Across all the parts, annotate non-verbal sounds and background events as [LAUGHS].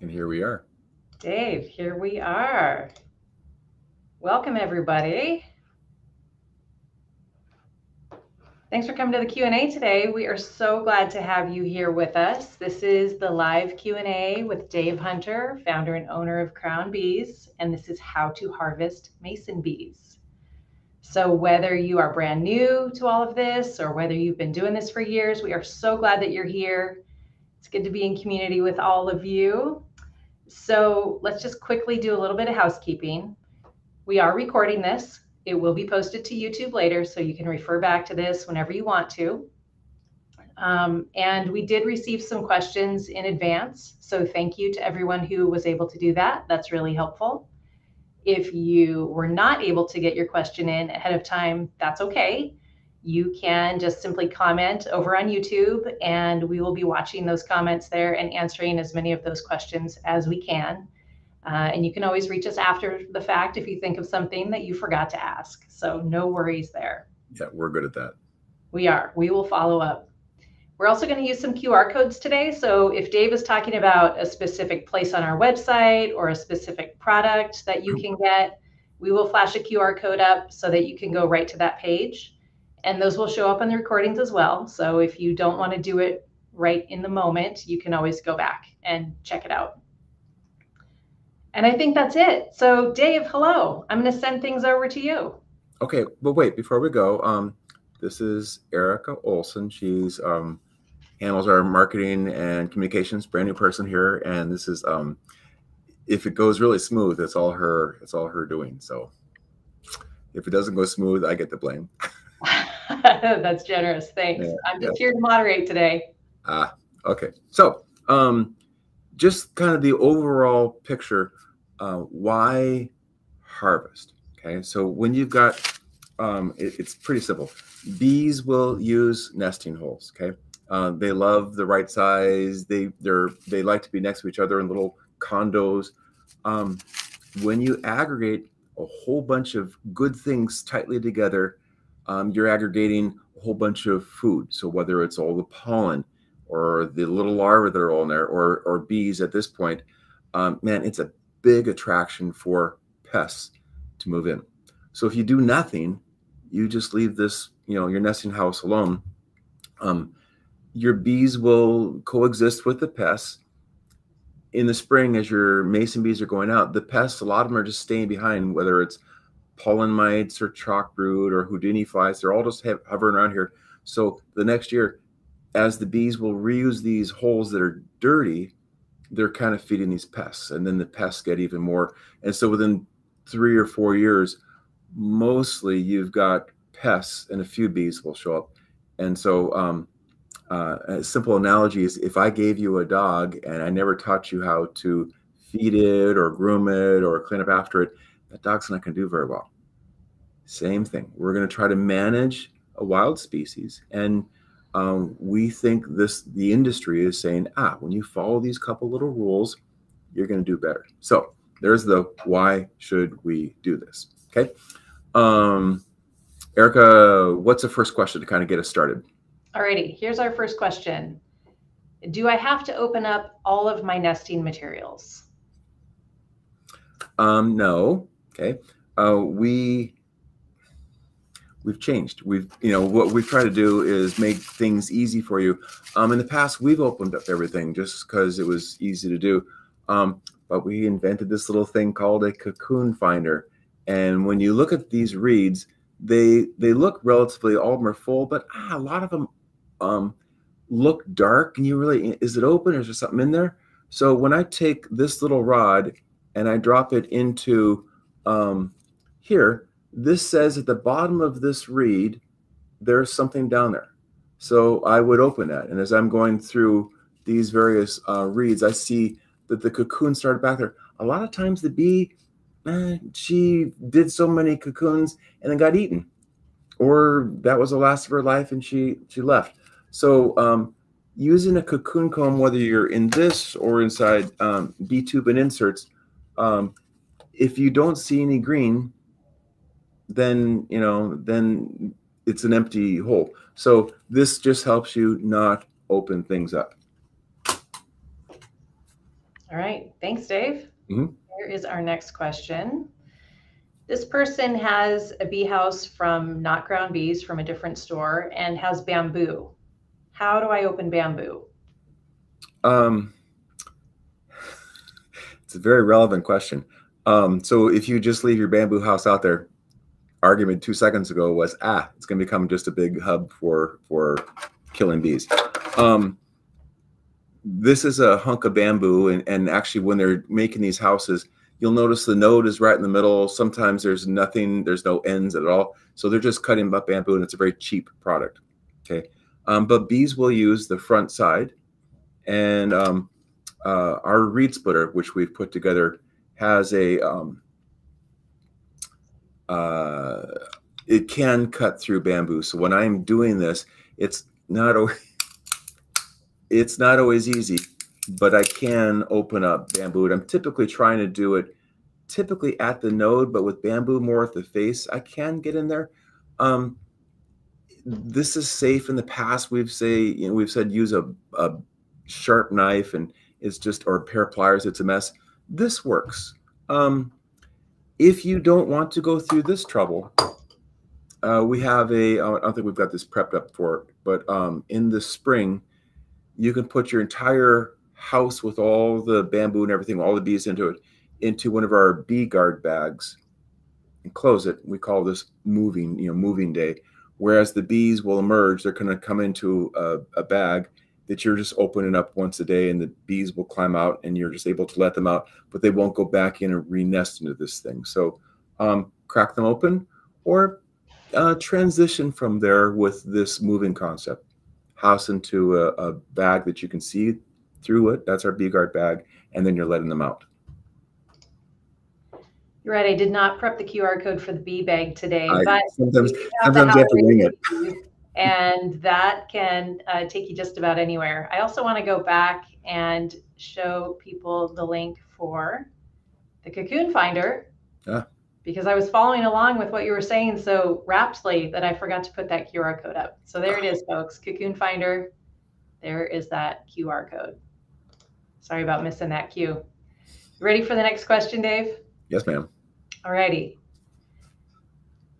And here we are. Dave, here we are. Welcome, everybody. Thanks for coming to the Q&A today. We are so glad to have you here with us. This is the live Q&A with Dave Hunter, founder and owner of Crown Bees, and this is how to harvest mason bees. So whether you are brand new to all of this or whether you've been doing this for years, we are so glad that you're here. It's good to be in community with all of you. So let's just quickly do a little bit of housekeeping. We are recording this it will be posted to YouTube later, so you can refer back to this whenever you want to. Um, and we did receive some questions in advance, so thank you to everyone who was able to do that. That's really helpful. If you were not able to get your question in ahead of time, that's okay. You can just simply comment over on YouTube, and we will be watching those comments there and answering as many of those questions as we can. Uh, and you can always reach us after the fact if you think of something that you forgot to ask. So no worries there. Yeah, we're good at that. We are. We will follow up. We're also going to use some QR codes today. So if Dave is talking about a specific place on our website or a specific product that you can get, we will flash a QR code up so that you can go right to that page. And those will show up on the recordings as well. So if you don't want to do it right in the moment, you can always go back and check it out. And I think that's it. So, Dave, hello. I'm going to send things over to you. Okay, but wait, before we go, um, this is Erica Olson. She's um, handles our marketing and communications, brand new person here, and this is um, if it goes really smooth, it's all her. It's all her doing. So, if it doesn't go smooth, I get the blame. [LAUGHS] [LAUGHS] That's generous. Thanks. Yeah, I'm just yeah. here to moderate today. Ah, okay. So, um, just kind of the overall picture uh, why harvest? Okay, so when you've got, um, it, it's pretty simple. Bees will use nesting holes. Okay, uh, they love the right size. They they're they like to be next to each other in little condos. Um, when you aggregate a whole bunch of good things tightly together, um, you're aggregating a whole bunch of food. So whether it's all the pollen or the little larvae that are all in there, or or bees at this point, um, man, it's a big attraction for pests to move in. So if you do nothing, you just leave this, you know, your nesting house alone. Um, your bees will coexist with the pests. In the spring, as your mason bees are going out, the pests, a lot of them are just staying behind, whether it's pollen mites or chalk brood or Houdini flies, they're all just hovering around here. So the next year, as the bees will reuse these holes that are dirty, they're kind of feeding these pests and then the pests get even more and so within three or four years mostly you've got pests and a few bees will show up and so um, uh, a simple analogy is if i gave you a dog and i never taught you how to feed it or groom it or clean up after it that dog's not going to do very well. Same thing. We're going to try to manage a wild species and um, we think this the industry is saying ah when you follow these couple little rules you're going to do better. So there's the why should we do this okay? Um, erica what's the first question to kind of get us started? Alrighty here's our first question. Do i have to open up all of my nesting materials? Um, no okay uh, we we've changed. We've, you know, what we've tried to do is make things easy for you. Um, in the past, we've opened up everything just because it was easy to do. Um, but we invented this little thing called a cocoon finder. And when you look at these reeds, they they look relatively all of them are full, but ah, a lot of them um, look dark. And you really is it open or is there something in there? So when I take this little rod and I drop it into um, here, this says at the bottom of this reed, there's something down there. So I would open that. And as I'm going through these various uh, reeds, I see that the cocoon started back there. A lot of times the bee, eh, she did so many cocoons and then got eaten. Or that was the last of her life and she, she left. So um, using a cocoon comb, whether you're in this or inside um, bee tube and inserts, um, if you don't see any green, then you know then it's an empty hole so this just helps you not open things up All right. Thanks, Dave. Mhm. Here is our next question. This person has a bee house from Not Crown Bees from a different store and has bamboo. How do I open bamboo? Um, [LAUGHS] it's a very relevant question. Um, so if you just leave your bamboo house out there, argument two seconds ago was ah, it's going to become just a big hub for for killing bees. Um, this is a hunk of bamboo, and and actually when they're making these houses, you'll notice the node is right in the middle. Sometimes there's nothing, there's no ends at all. So they're just cutting up bamboo, and it's a very cheap product. Okay, um, but bees will use the front side, and um, uh, our reed splitter, which we've put together, has a um, uh, it can cut through bamboo. So when I'm doing this, it's not always it's not always easy, but I can open up bamboo. And I'm typically trying to do it typically at the node, but with bamboo more at the face, I can get in there. Um, this is safe in the past. We've say you know we've said use a, a sharp knife and it's just or pair of pliers. It's a mess. This works. Um, if you don't want to go through this trouble, uh, we have a. I don't think we've got this prepped up for it, but um, in the spring, you can put your entire house with all the bamboo and everything, all the bees into it, into one of our bee guard bags, and close it. We call this moving, you know, moving day. Whereas the bees will emerge, they're going to come into a, a bag that you're just opening up once a day, and the bees will climb out, and you're just able to let them out, but they won't go back in and re-nest into this thing. So um, crack them open, or uh, transition from there with this moving concept. House into a, a bag that you can see through it. That's our bee guard bag, and then you're letting them out. You're right. I did not prep the QR code for the bee bag today, I- but sometimes sometimes you have to wing it. And that can uh, take you just about anywhere. I also want to go back and show people the link for the Cocoon Finder Ah. because I was following along with what you were saying so raptly that I forgot to put that QR code up. So there it is, folks. Cocoon Finder. There is that QR code. Sorry about missing that cue. Ready for the next question, Dave? Yes, ma'am. All righty.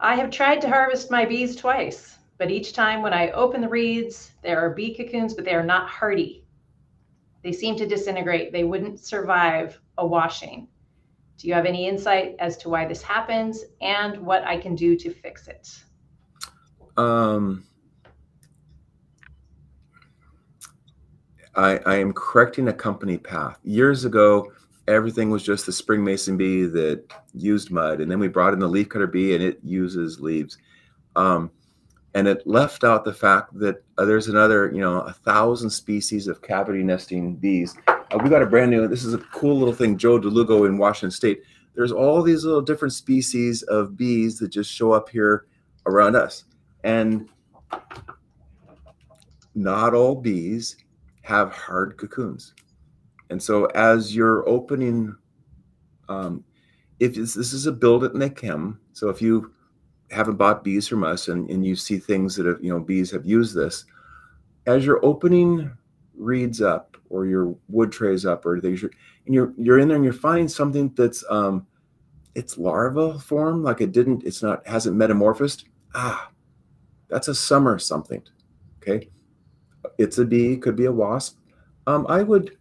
I have tried to harvest my bees twice, but each time when I open the reeds, there are bee cocoons, but they are not hardy. They seem to disintegrate. They wouldn't survive a washing. Do you have any insight as to why this happens and what I can do to fix it? Um, I, I am correcting a company path. Years ago, everything was just the spring mason bee that used mud, and then we brought in the leafcutter bee, and it uses leaves. Um, and it left out the fact that uh, there's another, you know, a thousand species of cavity nesting bees. Uh, we got a brand new. This is a cool little thing. Joe DeLugo in Washington State. There's all these little different species of bees that just show up here around us, and not all bees have hard cocoons. And so as you're opening, um, if this, is a build it and they chem, so if you haven't bought bees from us and, and you see things that have, you know, bees have used this, as you're opening reeds up or your wood trays up or things, you're, and you're, you're in there and you're finding something that's, um, it's larval form, like it didn't, it's not, hasn't metamorphosed. Ah, that's a summer something. Okay. It's a bee, could be a wasp. Um, I would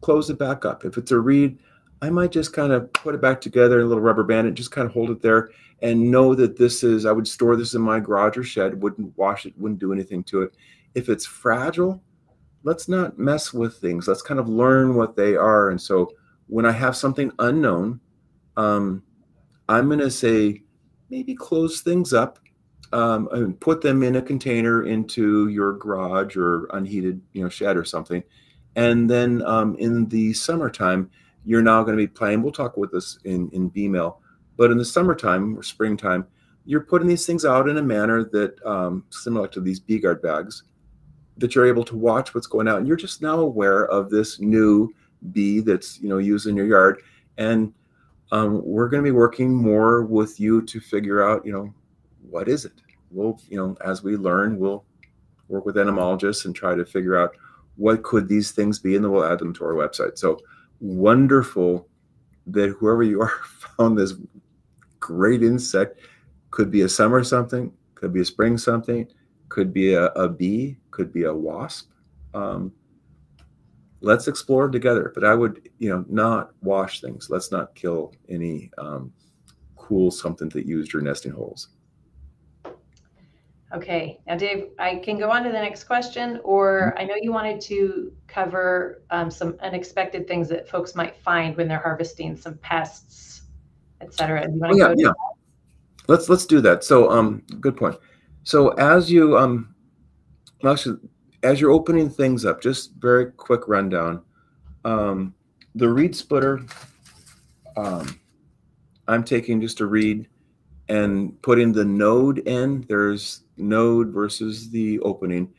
close it back up. If it's a reed, I might just kind of put it back together, in a little rubber band and just kind of hold it there and know that this is, I would store this in my garage or shed, wouldn't wash it, wouldn't do anything to it. If it's fragile, let's not mess with things. Let's kind of learn what they are. And so when I have something unknown, um, I'm going to say maybe close things up um, and put them in a container into your garage or unheated, you know, shed or something. And then um, in the summertime, you're now going to be playing. We'll talk with this in in BeeMail, but in the summertime or springtime, you're putting these things out in a manner that um, similar to these bee guard bags, that you're able to watch what's going out, and you're just now aware of this new bee that's you know used in your yard, and um, we're going to be working more with you to figure out you know what is it. We'll you know as we learn, we'll work with entomologists and try to figure out what could these things be, and then we'll add them to our website. So wonderful that whoever you are [LAUGHS] found this great insect. Could be a summer something, could be a spring something, could be a, a bee, could be a wasp. Um, let's explore together. But I would, you know, not wash things. Let's not kill any um, cool something that used your nesting holes. Okay, now Dave, I can go on to the next question, or mm-hmm. I know you wanted to cover um, some unexpected things that folks might find when they're harvesting some pests, et cetera. You oh, yeah, yeah. Let's let's do that. So, um, good point. So as you um, actually, as you're opening things up, just very quick rundown. Um, the reed splitter, um, I'm taking just a reed and putting the node in. There's node versus the opening.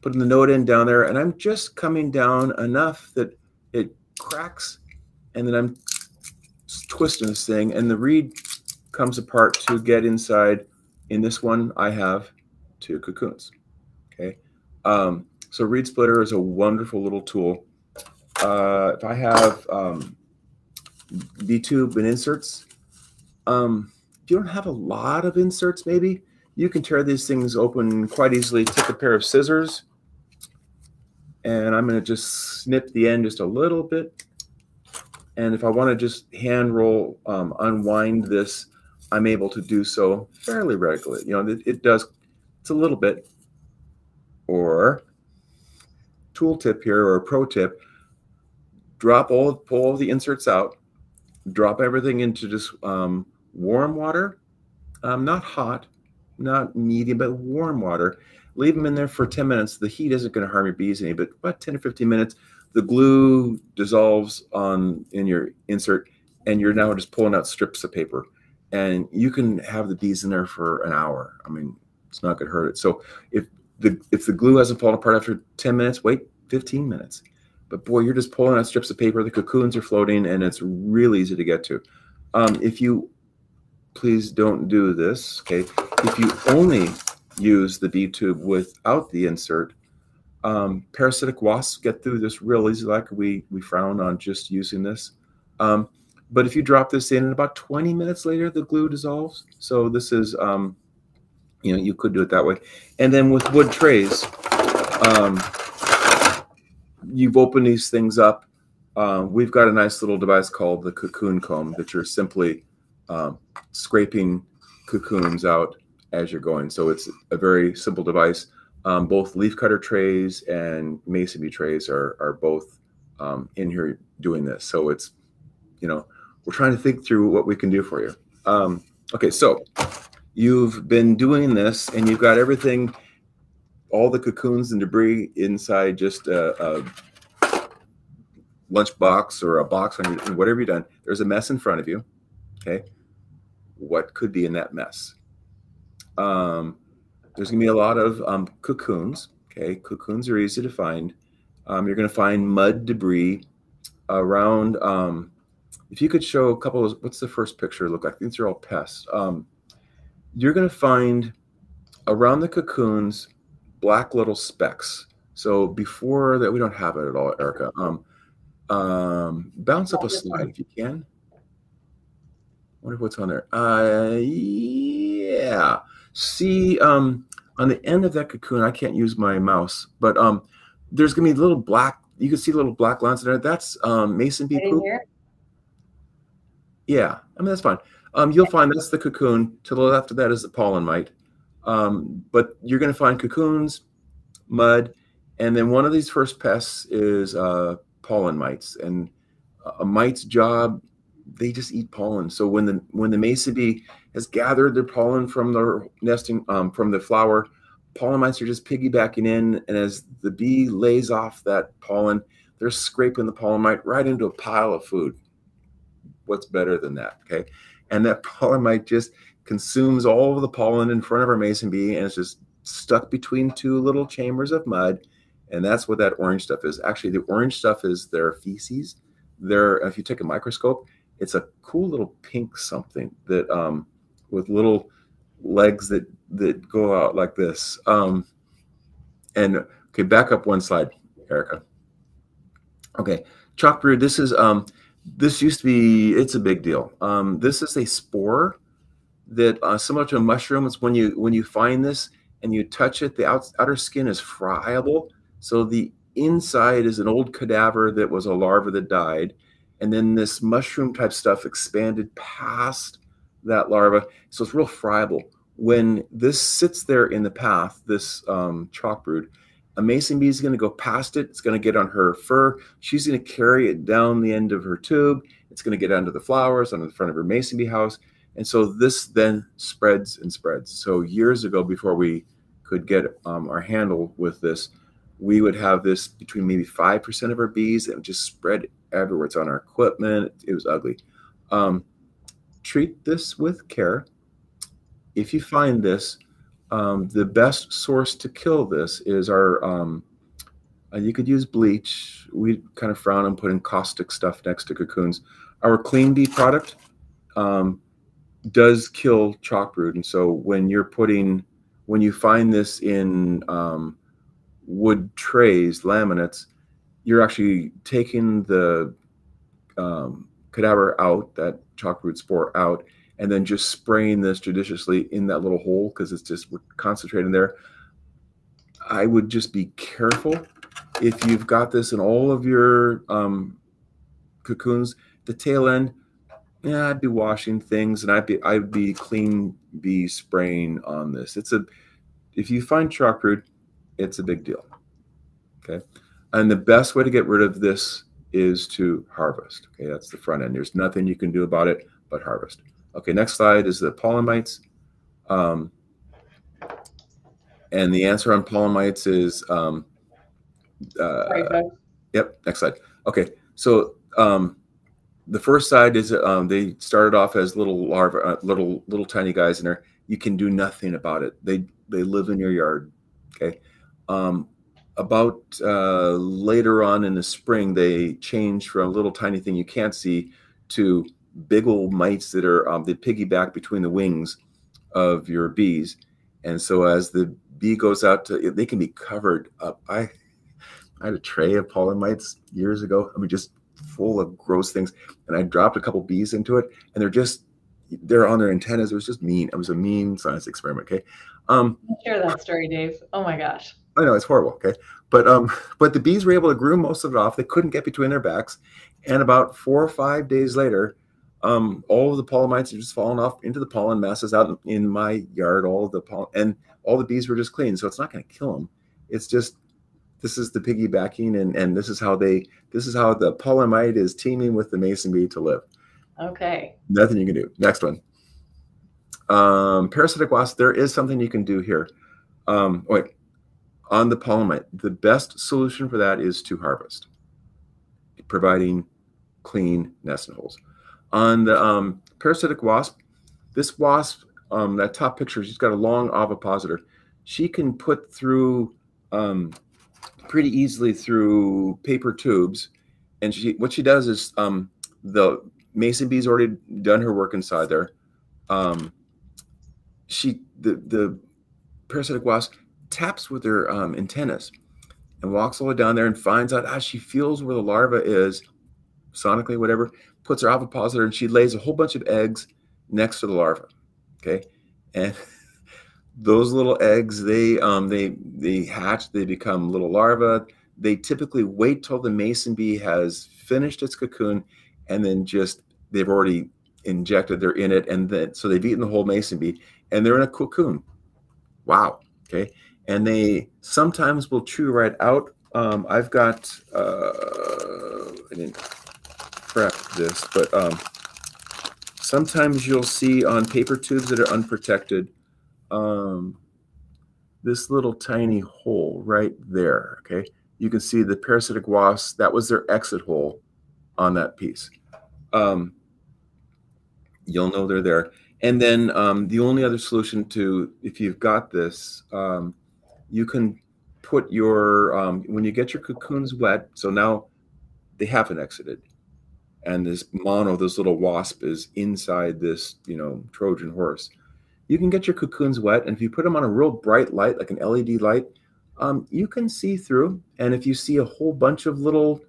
Putting the node in down there, and I'm just coming down enough that it cracks, and then I'm twisting this thing, and the reed comes apart to get inside. In this one, I have two cocoons. Okay, um, so reed splitter is a wonderful little tool. Uh, if I have um, B-tube and inserts, um, if you don't have a lot of inserts, maybe you can tear these things open quite easily. Take a pair of scissors, and I'm going to just snip the end just a little bit. And if I want to just hand roll, um, unwind this, I'm able to do so fairly regularly. You know, it, it does, it's a little bit. Or tool tip here or a pro tip, drop all, pull all the inserts out, drop everything into just um, warm water, um, not hot, not medium, but warm water. Leave them in there for 10 minutes. The heat isn't going to harm your bees any, but about 10 or 15 minutes, the glue dissolves on in your insert, and you're now just pulling out strips of paper. And you can have the bees in there for an hour. I mean, it's not going to hurt it. So if the if the glue hasn't fallen apart after 10 minutes, wait 15 minutes. But boy, you're just pulling out strips of paper. The cocoons are floating, and it's really easy to get to. Um, if you please don't do this. Okay, if you only use the B tube without the insert, um, parasitic wasps get through this real easy. Like we we frown on just using this. Um, but if you drop this in, and about 20 minutes later, the glue dissolves. So this is, um, you know, you could do it that way. And then with wood trays, um, you've opened these things up. Uh, we've got a nice little device called the cocoon comb that you're simply um, scraping cocoons out as you're going. So it's a very simple device. Um, both leafcutter trays and mason bee trays are, are both um, in here doing this. So it's, you know, we're trying to think through what we can do for you. Um, okay, so you've been doing this and you've got everything, all the cocoons and debris inside just a, a lunch box or a box on your, whatever you've done. There's a mess in front of you. Okay what could be in that mess. Um, there's going to be a lot of um, cocoons. Okay, cocoons are easy to find. Um, you're going to find mud debris around. Um, if you could show a couple of what's the first picture look like? These are all pests. Um, you're going to find around the cocoons black little specks. So before that, we don't have it at all, Erica. Um, um, bounce up a slide if you can wonder what's on there. Uh, yeah. See, um, on the end of that cocoon, I can't use my mouse, but um, there's gonna be little black. You can see little black lines in there. That's um, mason bee poop. Yeah, I mean that's fine. Um, you'll find that's the cocoon. To the left of that is the pollen mite. Um, but you're going to find cocoons, mud, and then one of these first pests is uh, pollen mites. And a mite's job they just eat pollen. So when the when the mason bee has gathered their pollen from their nesting um, from the flower, pollen mites are just piggybacking in, and as the bee lays off that pollen, they're scraping the pollen mite right into a pile of food. What's better than that? Okay, and that [LAUGHS] pollen mite just consumes all of the pollen in front of our mason bee, and it's just stuck between two little chambers of mud. And that's what that orange stuff is. Actually, the orange stuff is their feces. There, if you take a microscope, it's a cool little pink something that um, with little legs that that go out like this. Um, and okay, back up one slide, Erica. Okay, chalk brood. This is um, this used to be. It's a big deal. Um, this is a spore that uh, similar to a mushroom. It's when you when you find this and you touch it, the out, outer skin is friable. So the inside is an old cadaver that was a larva that died, and then this mushroom type stuff expanded past that larva. So it's real friable. When this sits there in the path, this um, chalk brood, a mason bee is going to go past it. It's going to get on her fur. She's going to carry it down the end of her tube. It's going to get under the flowers, under the front of her mason bee house. And so this then spreads and spreads. So years ago, before we could get um, our handle with this, we would have this between maybe 5% of our bees that would just spread everywhere. It's on our equipment. It was ugly. Um, treat this with care. If you find this, um, the best source to kill this is our, um, uh, you could use bleach. We kind of frown on putting caustic stuff next to cocoons. Our Clean Bee product um, does kill chalk brood. And so when you're putting, when you find this in um, wood trays, laminates, you're actually taking the um, cadaver out, that chalk brood spore out, and then just spraying this judiciously in that little hole because it's just we're concentrating there. I would just be careful if you've got this in all of your um, cocoons. The tail end, yeah, I'd be washing things and I'd be I'd be clean bee spraying on this. It's a if you find chalk brood, it's a big deal. Okay, and the best way to get rid of this is to harvest. Okay, that's the front end. There's nothing you can do about it but harvest. Okay, next slide is the pollen mites. Um, and the answer on pollen mites is, um, uh, yep, next slide. Okay, so um, the first side is um, they started off as little larvae, uh, little little tiny guys in there. You can do nothing about it. They they live in your yard. Okay. Um, about uh, later on in the spring, they change from a little tiny thing you can't see to big old mites that are um, they piggyback between the wings of your bees. And so as the bee goes out to, they can be covered up. I, I had a tray of pollen mites years ago. I mean, just full of gross things. And I dropped a couple bees into it and they're just, they're on their antennas. It was just mean. It was a mean science experiment. Okay. Um, share that story, Dave. Oh my gosh. I know it's horrible. Okay. But, um, [LAUGHS] but the bees were able to groom most of it off. They couldn't get between their backs. And about four or five days later, um, all of the pollen mites are just falling off into the pollen masses out in my yard. All of the pollen and all the bees were just clean, so it's not going to kill them. It's just this is the piggybacking, and and this is how they this is how the pollen mite is teaming with the mason bee to live. Okay. Nothing you can do. Next one. Um, parasitic wasp. There is something you can do here. Um, wait, on the pollen mite, the best solution for that is to harvest, providing clean nesting holes. On the um, parasitic wasp, this wasp, um, that top picture, she's got a long ovipositor. She can put through um, pretty easily through paper tubes. And she, what she does is um, the mason bee's already done her work inside there. Um, she, the, the parasitic wasp taps with her um, antennas and walks all the way down there and finds out ah, she feels where the larva is sonically, whatever, puts her ovipositor and she lays a whole bunch of eggs next to the larva. Okay. And [LAUGHS] those little eggs, they um they they hatch, they become little larvae. They typically wait till the mason bee has finished its cocoon and then just they've already injected, they're in it, and then so they've eaten the whole mason bee and they're in a cocoon. Wow. Okay. And they sometimes will chew right out. Um, I've got uh, I didn't prep this, but um, sometimes you'll see on paper tubes that are unprotected um, this little tiny hole right there. Okay, you can see the parasitic wasps. That was their exit hole on that piece. Um, you'll know they're there. And then um, the only other solution to if you've got this, um, you can put your um, when you get your cocoons wet. So now they haven't exited and this mono, this little wasp, is inside this, you know, Trojan horse. You can get your cocoons wet, and if you put them on a real bright light, like an LED light, um, you can see through. And if you see a whole bunch of little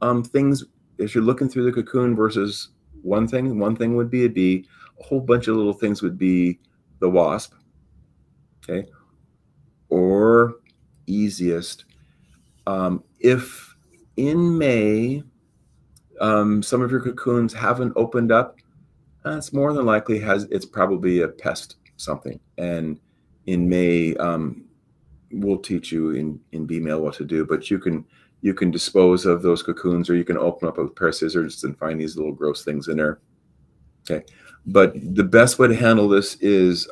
um, things as you're looking through the cocoon versus one thing. One thing would be a bee. A whole bunch of little things would be the wasp. Okay, or easiest um, if in May um, some of your cocoons haven't opened up, that's more than likely has it's probably a pest something. And in May, um, we'll teach you in in BeeMail what to do, but you can you can dispose of those cocoons or you can open up a pair of scissors and find these little gross things in there. Okay. But the best way to handle this is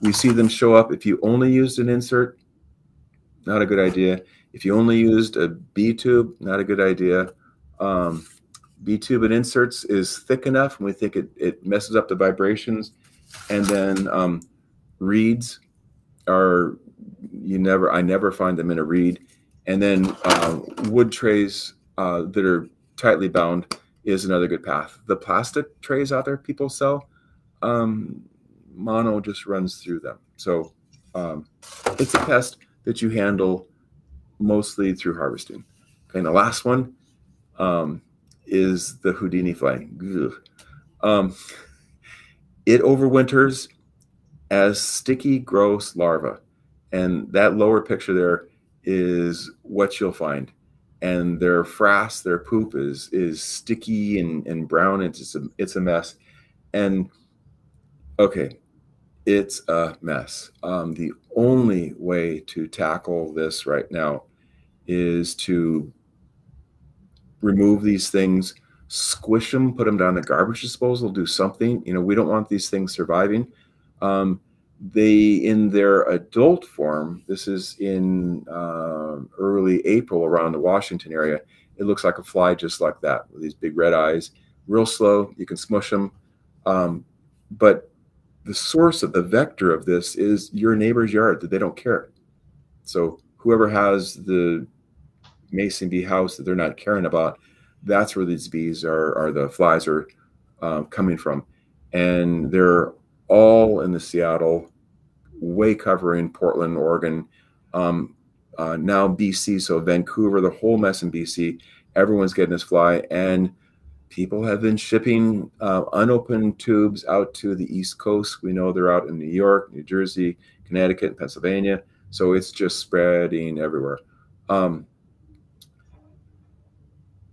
we see them show up. If you only used an insert, not a good idea. If you only used a B tube, not a good idea. Um, B tube and inserts is thick enough, and we think it, it messes up the vibrations. And then um, reeds are you never I never find them in a reed and then uh, wood trays uh, that are tightly bound is another good path. The plastic trays out there people sell, um, mono just runs through them. So um, it's a pest that you handle mostly through harvesting. Okay, and the last one um, is the Houdini fly. Um, it overwinters as sticky, gross larva. And that lower picture there is what you'll find. And their frass, their poop is is sticky and, and brown. It's a, it's a mess. And okay, it's a mess. Um, the only way to tackle this right now is to remove these things, squish them, put them down the garbage disposal, do something. You know, we don't want these things surviving. Um, they in their adult form this is in uh, early april around the washington area it looks like a fly just like that with these big red eyes real slow you can smush them um, but the source of the vector of this is your neighbor's yard that they don't care so whoever has the mason bee house that they're not caring about that's where these bees are are the flies are uh, coming from and they're all in the Seattle, way covering Portland, Oregon, um, uh, now BC, so Vancouver, the whole mess in BC. Everyone's getting this fly, and people have been shipping uh, unopened tubes out to the East Coast. We know they're out in New York, New Jersey, Connecticut, and Pennsylvania. So it's just spreading everywhere. Um,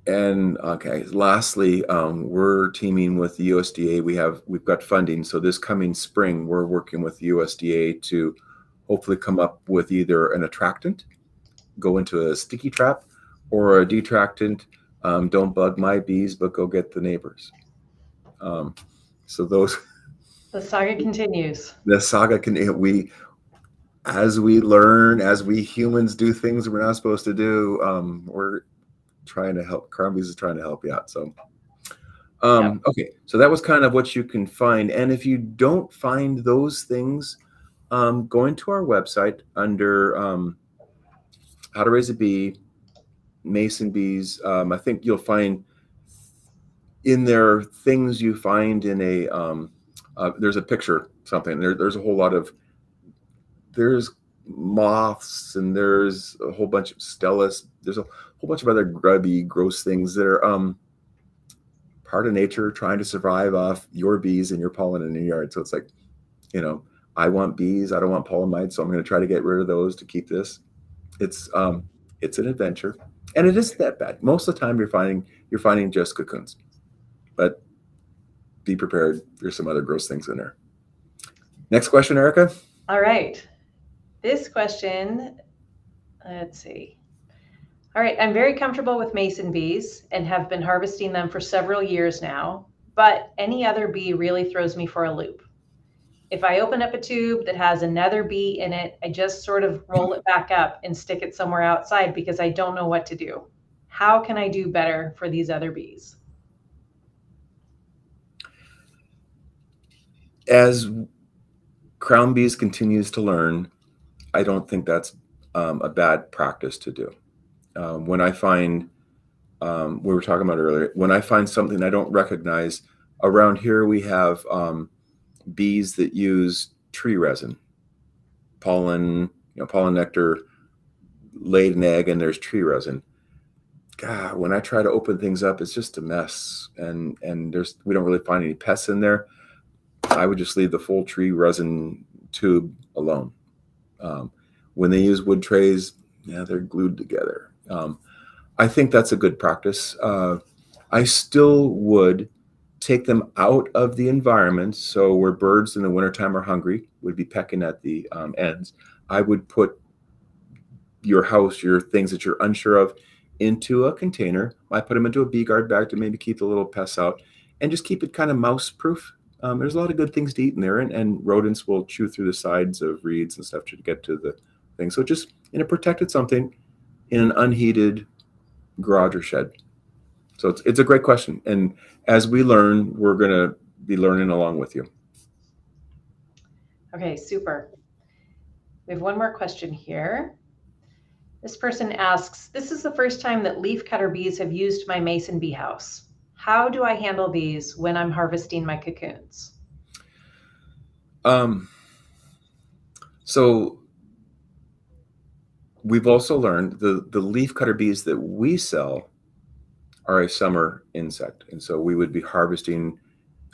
and okay, lastly, um, we're teaming with the USDA. We have we've got funding, so this coming spring, we're working with the USDA to hopefully come up with either an attractant, go into a sticky trap, or a detractant. Um, don't bug my bees, but go get the neighbors. Um, so those. The saga continues. The saga can we, as we learn, as we humans do things we're not supposed to do. Um, we're trying to help. Crown Bees is trying to help you out. So, um, yeah. okay, so that was kind of what you can find. And if you don't find those things, um, go into our website under um, How to Raise a Bee, Mason Bees. Um, I think you'll find in there things you find in a um, uh, there's a picture something there, there's a whole lot of there's moths and there's a whole bunch of stelis there's a whole bunch of other grubby, gross things that are um, part of nature trying to survive off your bees and your pollen in your yard. So it's like, you know, I want bees, I don't want pollen mites, so I'm going to try to get rid of those to keep this. It's um, it's an adventure, and it isn't that bad. Most of the time, you're finding you're finding just cocoons, but be prepared. There's some other gross things in there. Next question, Erica. All right. This question, let's see. All right, I'm very comfortable with mason bees and have been harvesting them for several years now, but any other bee really throws me for a loop. If I open up a tube that has another bee in it, I just sort of roll it back up and stick it somewhere outside because I don't know what to do. How can I do better for these other bees? As Crown Bees continues to learn, I don't think that's um, a bad practice to do um, when I find, um, we were talking about earlier, when I find something I don't recognize, around here we have um, bees that use tree resin, pollen, you know, pollen nectar, laid an egg, and there's tree resin. God, when I try to open things up, it's just a mess, and and there's we don't really find any pests in there. I would just leave the full tree resin tube alone. Um, when they use wood trays, yeah, they're glued together. Um, I think that's a good practice. Uh, I still would take them out of the environment. So where birds in the wintertime are hungry, would be pecking at the um, ends. I would put your house, your things that you're unsure of, into a container. I put them into a bee guard bag to maybe keep the little pests out, and just keep it kind of mouse proof. Um, there's a lot of good things to eat in there, and, and rodents will chew through the sides of reeds and stuff to get to the thing. So just in a protected something in an unheated garage or shed. So it's, it's a great question. And as we learn, we're going to be learning along with you. Okay, super. We have one more question here. This person asks, this is the first time that leafcutter bees have used my mason bee house. How do I handle these when I'm harvesting my cocoons? Um, so we've also learned the, the leafcutter bees that we sell are a summer insect. And so we would be harvesting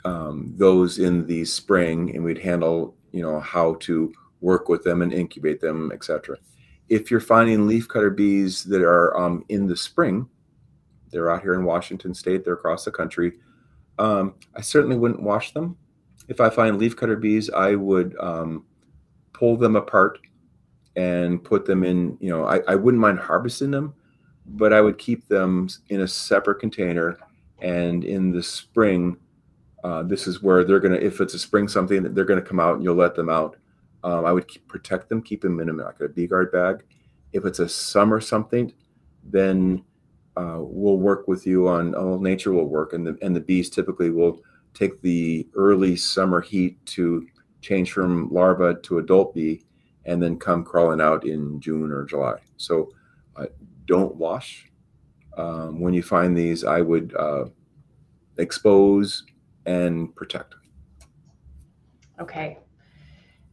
um, those in the spring and we'd handle, you know, how to work with them and incubate them, etc. If you're finding leafcutter bees that are um, in the spring, they're out here in Washington State, they're across the country. Um, I certainly wouldn't wash them. If I find leafcutter bees, I would um, pull them apart and put them in, you know, I, I wouldn't mind harvesting them, but I would keep them in a separate container. And in the spring, uh, this is where they're going to, if it's a spring something, they're going to come out and you'll let them out. Um, I would keep, protect them, keep them in a, like a bee guard bag. If it's a summer something, then uh, we'll work with you on, oh, nature will work. And the, and the bees typically will take the early summer heat to change from larva to adult bee and then come crawling out in June or July. So uh, don't wash. Um, when you find these, I would uh, expose and protect. Okay.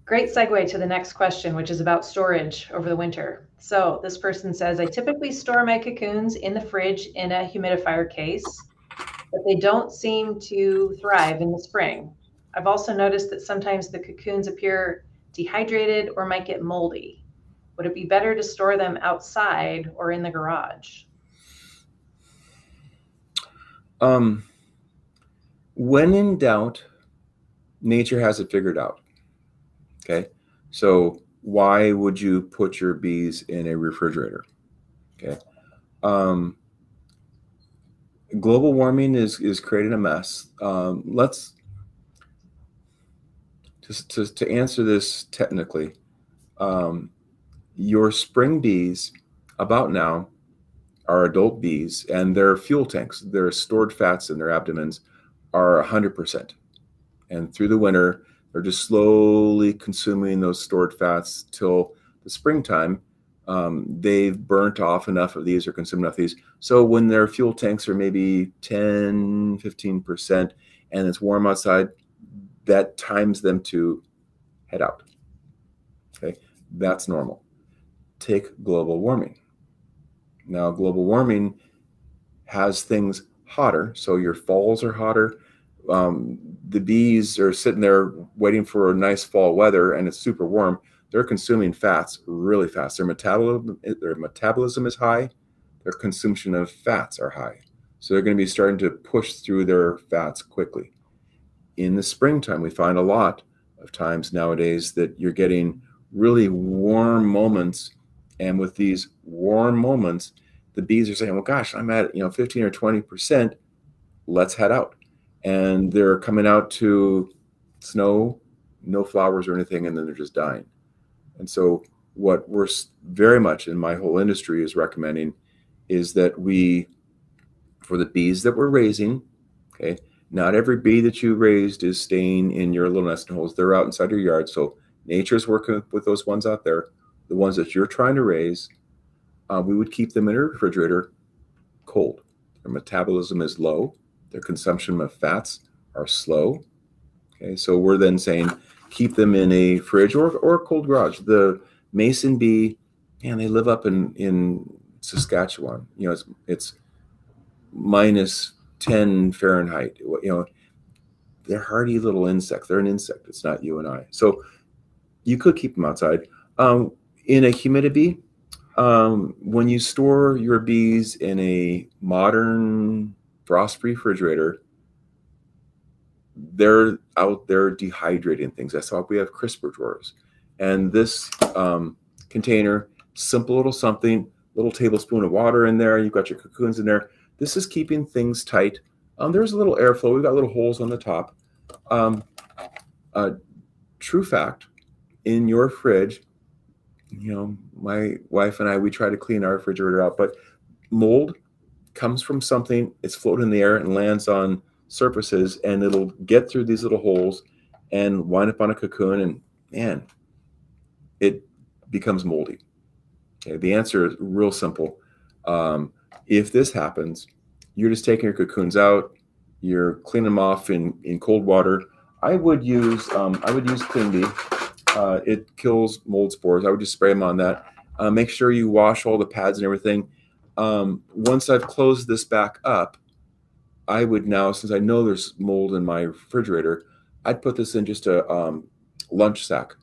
Great segue to the next question, which is about storage over the winter. So this person says, I typically store my cocoons in the fridge in a humidifier case, but they don't seem to thrive in the spring. I've also noticed that sometimes the cocoons appear dehydrated or might get moldy. Would it be better to store them outside or in the garage? Um, when in doubt, nature has it figured out. Okay. So why would you put your bees in a refrigerator? Okay. Um, global warming is is creating a mess. Um, let's to, to, to answer this technically. Um, your spring bees, about now, are adult bees, and their fuel tanks, their stored fats in their abdomens, are 100%. And through the winter, they're just slowly consuming those stored fats till the springtime. Um, they've burnt off enough of these or consumed enough of these. So when their fuel tanks are maybe 10, 15%, and it's warm outside, that times them to head out. Okay, that's normal. Take global warming. Now, global warming has things hotter, so your falls are hotter, um, the bees are sitting there waiting for a nice fall weather and it's super warm, they're consuming fats really fast. Their metabolism, their metabolism is high. Their consumption of fats are high. So they're going to be starting to push through their fats quickly. In the springtime, we find a lot of times nowadays that you're getting really warm moments. And with these warm moments, the bees are saying, well, gosh, I'm at, you know, 15 or 20%. Let's head out and they're coming out to snow, no flowers or anything, and then they're just dying. And so, what we're very much in my whole industry is recommending is that we, for the bees that we're raising, okay, not every bee that you raised is staying in your little nesting holes. They're out inside your yard. So nature's working with those ones out there. The ones that you're trying to raise, uh, we would keep them in a refrigerator cold. Their metabolism is low their consumption of fats are slow. Okay, so we're then saying keep them in a fridge or, or a cold garage. The mason bee, man, they live up in, in Saskatchewan. You know, it's it's minus 10 Fahrenheit. You know, they're hardy little insects. They're an insect. It's not you and I. So you could keep them outside. Um, in a humidity, um, when you store your bees in a modern frost-free refrigerator, they're out there dehydrating things. That's why we have crisper drawers. And this um, container, simple little something, little tablespoon of water in there. You've got your cocoons in there. This is keeping things tight. Um, there's a little airflow. We've got little holes on the top. Um, uh, true fact, in your fridge, you know, my wife and I, we try to clean our refrigerator out, but mold comes from something, it's floating in the air and lands on surfaces and it'll get through these little holes and wind up on a cocoon and man, it becomes moldy. Okay, the answer is real simple. Um, if this happens, you're just taking your cocoons out, you're cleaning them off in, in cold water. I would use um, I would use Clean Bee. Uh, it kills mold spores. I would just spray them on that. Uh, make sure you wash all the pads and everything. Um, once I've closed this back up, I would now, since I know there's mold in my refrigerator, I'd put this in just a um, lunch sack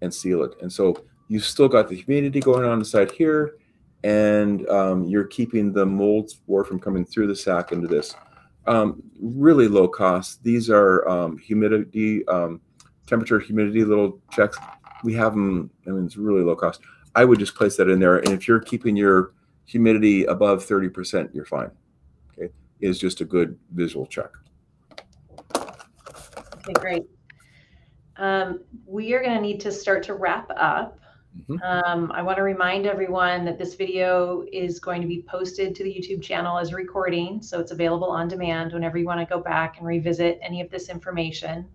and seal it. And so you've still got the humidity going on inside here, and um, you're keeping the mold spore from coming through the sack into this. Um, really low cost. These are um, humidity, um, temperature, humidity little checks. We have them. I mean, it's really low cost. I would just place that in there, and if you're keeping your humidity above 30%, you're fine. Okay, is just a good visual check. Okay, great. Um, we are going to need to start to wrap up. Mm-hmm. Um, I want to remind everyone that this video is going to be posted to the YouTube channel as a recording, so it's available on demand whenever you want to go back and revisit any of this information.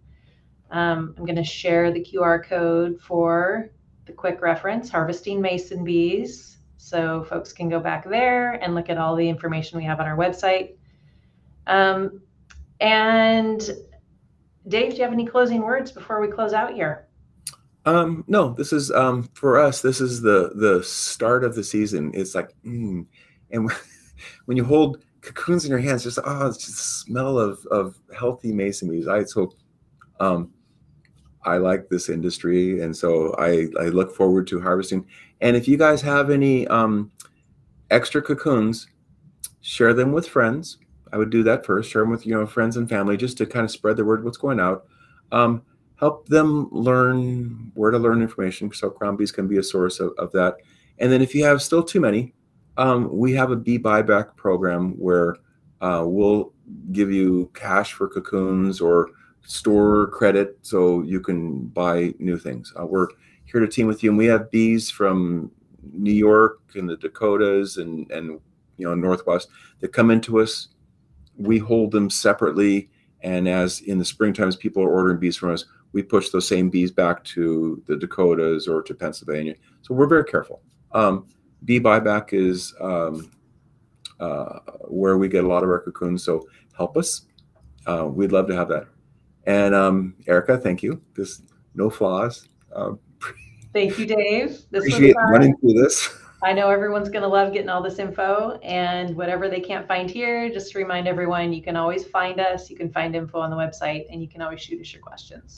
Um, I'm going to share the QR code for the quick reference, Harvesting Mason Bees, so folks can go back there and look at all the information we have on our website. Um, and Dave, do you have any closing words before we close out here? Um, no, this is um, for us. This is the the start of the season. It's like, mm. and [LAUGHS] when you hold cocoons in your hands, just oh, it's just the smell of of healthy mason bees. I so, um, I like this industry, and so I I look forward to harvesting. And if you guys have any um, extra cocoons, share them with friends. I would do that first. Share them with you know friends and family, just to kind of spread the word what's going out. Um, help them learn where to learn information so crown bees can be a source of, of that and then if you have still too many um, we have a bee buyback program where uh, we'll give you cash for cocoons or store credit so you can buy new things uh, we're here to team with you and we have bees from new york and the dakotas and and you know northwest that come into us we hold them separately and as in the spring times people are ordering bees from us we push those same bees back to the Dakotas or to Pennsylvania. So we're very careful. Um, bee buyback is um, uh, where we get a lot of our cocoons. So help us. Uh, we'd love to have that. And um, Erica, thank you. This no flaws. Um, [LAUGHS] thank you, Dave. This appreciate running through this. I know everyone's going to love getting all this info and whatever they can't find here, just to remind everyone, you can always find us. You can find info on the website and you can always shoot us your questions.